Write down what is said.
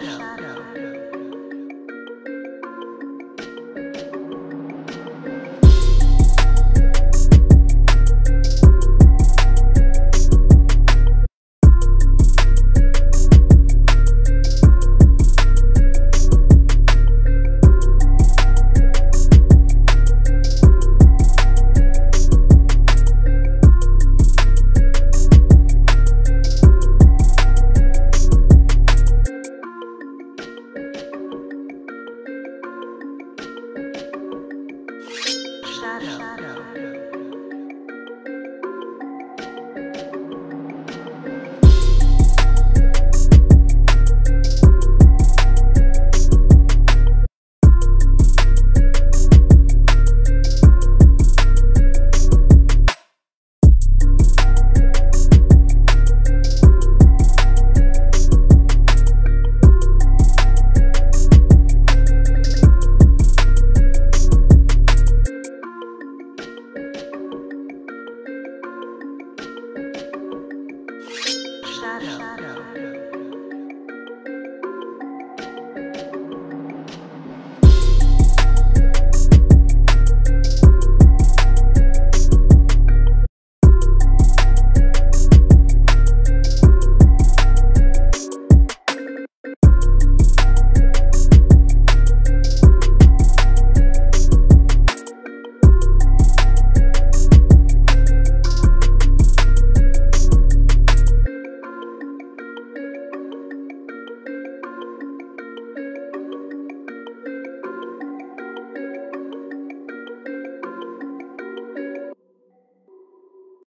shadow. Shadow. shadow.